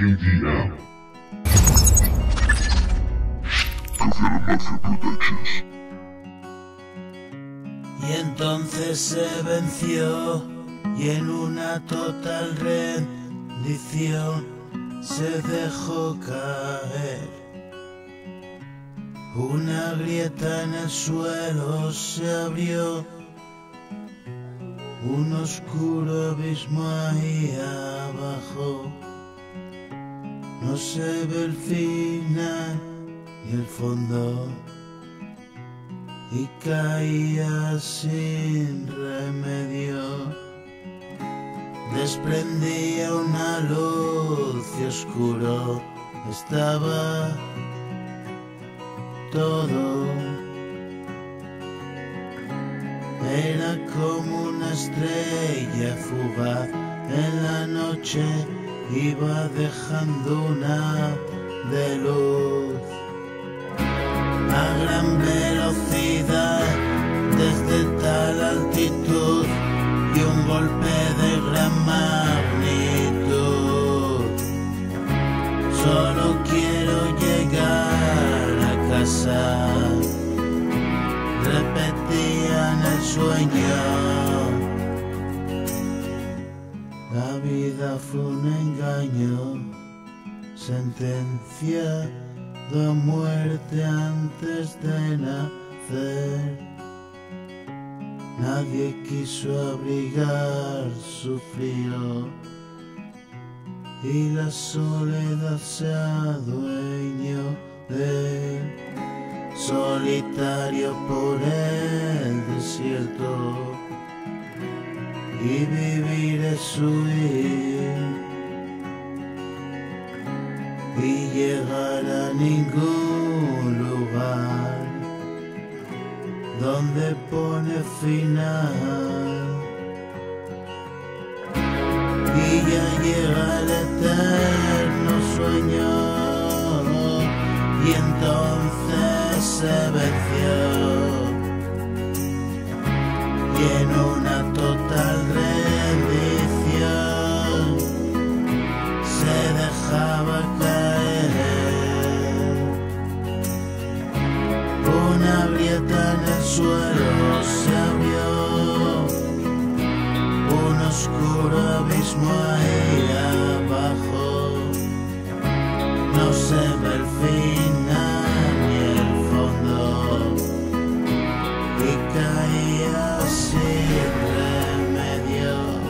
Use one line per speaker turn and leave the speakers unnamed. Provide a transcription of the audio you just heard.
Y entonces se venció y en una total rendición se dejó caer. Una grieta en el suelo se abrió, un oscuro abismo ahí abajo. No se ve el final y el fondo y caía sin remedio. Desprendía una luz y oscuro estaba todo. Era como una estrella fugaz en la noche, iba dejando una de luz a gran velocidad desde tal altitud y un golpe de gran magnitud. Solo quiero llegar a casa, repetían el sueño. La vida fue un engaño, sentencia de muerte antes de nacer. Nadie quiso abrigar su frío y la soledad se adueñó de él. Solitario por el desierto y vivir es huir y llegar a ningún lugar donde pone final. Y ya llega el eterno sueño y entonces se venció y en el suelo se abrió. Un oscuro abismo ahí abajo. No se ve el final ni el fondo. Y caía sin remedio.